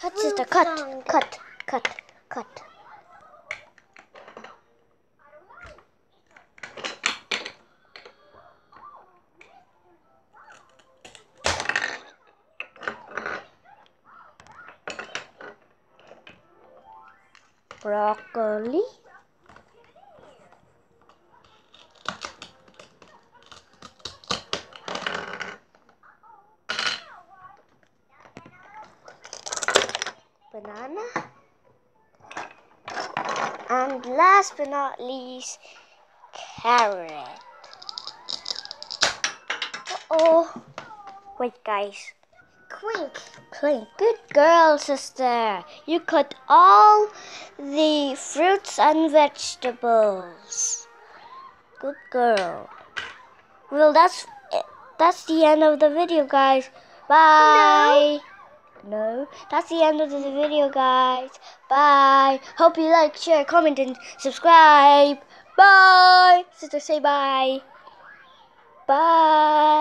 Cut, sister, cut, cut, cut, cut. Broccoli. Banana. And last but not least, carrot. Uh oh. Wait, guys. Quink. Clink. Good girl, sister. You cut all the fruits and vegetables. Good girl. Well, that's that's the end of the video, guys. Bye. No, that's the end of the video, guys. Bye. Hope you like, share, comment, and subscribe. Bye. Sister, say bye. Bye.